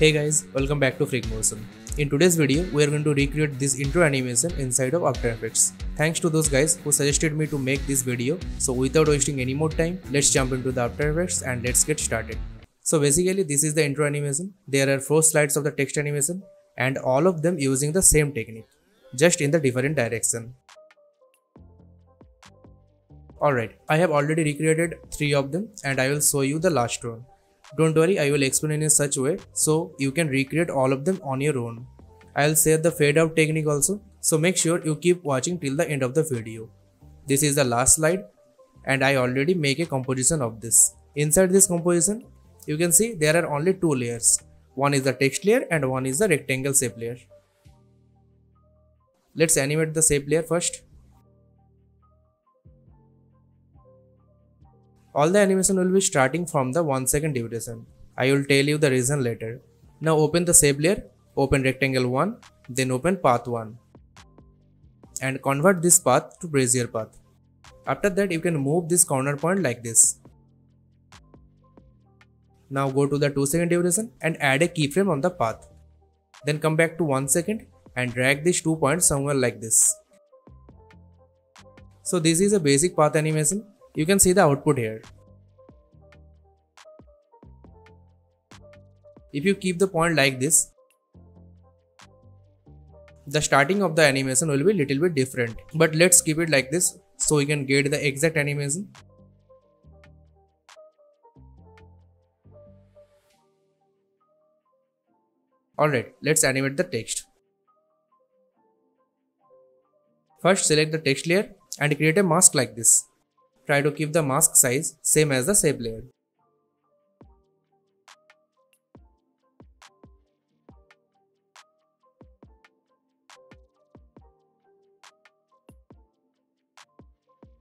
Hey guys, welcome back to Freakmotion. In today's video, we are going to recreate this intro animation inside of After Effects. Thanks to those guys who suggested me to make this video. So without wasting any more time, let's jump into the After Effects and let's get started. So basically this is the intro animation. There are 4 slides of the text animation and all of them using the same technique, just in the different direction. Alright, I have already recreated 3 of them and I will show you the last one. Don't worry, I will explain in such way so you can recreate all of them on your own. I'll share the fade out technique also, so make sure you keep watching till the end of the video. This is the last slide and I already make a composition of this. Inside this composition, you can see there are only two layers. One is the text layer and one is the rectangle shape layer. Let's animate the shape layer first. All the animation will be starting from the 1 second duration. I will tell you the reason later. Now open the shape layer, open rectangle 1, then open path 1 and convert this path to Bezier path. After that you can move this corner point like this. Now go to the 2 second duration and add a keyframe on the path. Then come back to 1 second and drag these two points somewhere like this. So this is a basic path animation you can see the output here. If you keep the point like this, the starting of the animation will be little bit different. But let's keep it like this so we can get the exact animation. Alright, let's animate the text. First select the text layer and create a mask like this. Try to keep the mask size same as the shape layer.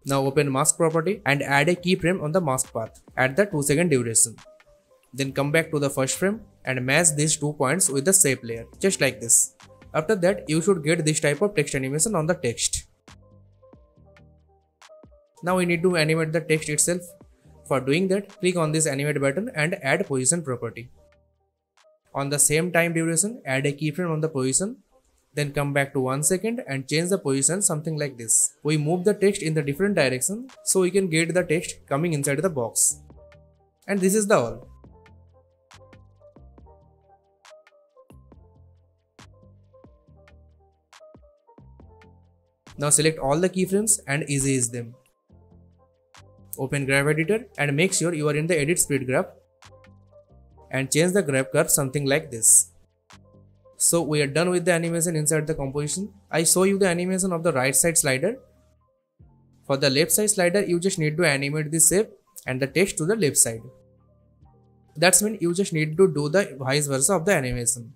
Now open mask property and add a keyframe on the mask path at the 2 second duration. Then come back to the first frame and match these two points with the shape layer just like this. After that you should get this type of text animation on the text. Now we need to animate the text itself. For doing that, click on this animate button and add position property. On the same time duration, add a keyframe on the position. Then come back to 1 second and change the position something like this. We move the text in the different direction so we can get the text coming inside the box. And this is the all. Now select all the keyframes and easy ease them. Open graph editor and make sure you are in the edit speed graph and change the graph curve something like this. So we are done with the animation inside the composition. I show you the animation of the right side slider. For the left side slider, you just need to animate the shape and the text to the left side. That's mean you just need to do the vice versa of the animation.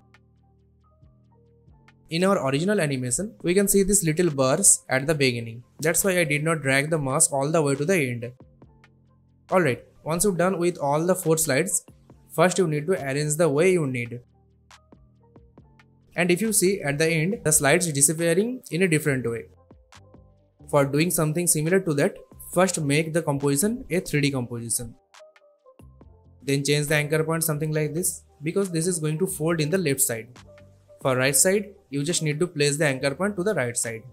In our original animation, we can see these little bars at the beginning. That's why I did not drag the mask all the way to the end. Alright, once you're done with all the 4 slides, first you need to arrange the way you need. And if you see at the end, the slides disappearing in a different way. For doing something similar to that, first make the composition a 3D composition. Then change the anchor point something like this because this is going to fold in the left side. For right side, you just need to place the anchor point to the right side.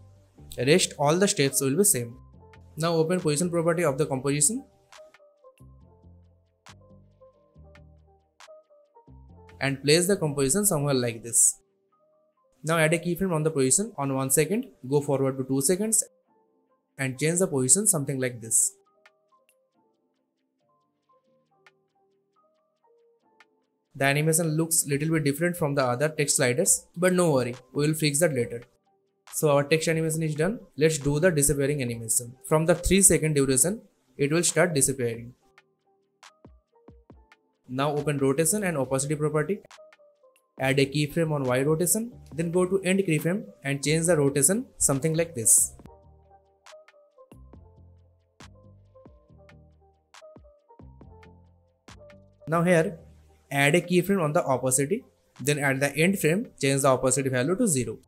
Rest all the steps will be same. Now open position property of the composition and place the composition somewhere like this. Now add a keyframe on the position on 1 second, go forward to 2 seconds and change the position something like this. The animation looks little bit different from the other text sliders, but no worry, we will fix that later. So our text animation is done. Let's do the disappearing animation. From the 3 second duration, it will start disappearing. Now open rotation and opacity property. Add a keyframe on Y rotation, then go to end keyframe and change the rotation something like this. Now here, add a keyframe on the opacity, then at the end frame, change the opacity value to 0.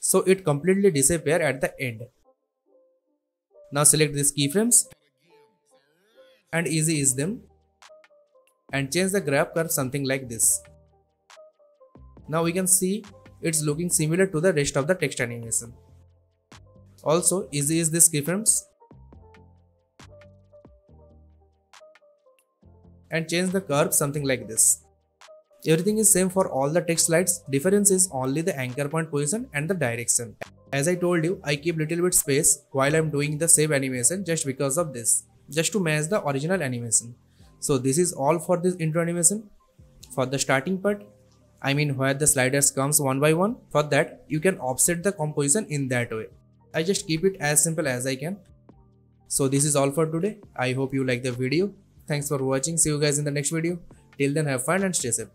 So it completely disappear at the end. Now select these keyframes and easy ease them and change the graph curve something like this. Now we can see it's looking similar to the rest of the text animation. Also easy ease this keyframes and change the curve something like this. Everything is same for all the text slides, difference is only the anchor point position and the direction. As I told you, I keep little bit space while I'm doing the save animation just because of this, just to match the original animation. So this is all for this intro animation. For the starting part, I mean where the sliders comes one by one, for that you can offset the composition in that way. I just keep it as simple as I can. So this is all for today. I hope you like the video. Thanks for watching. See you guys in the next video. Till then have fun and stay safe.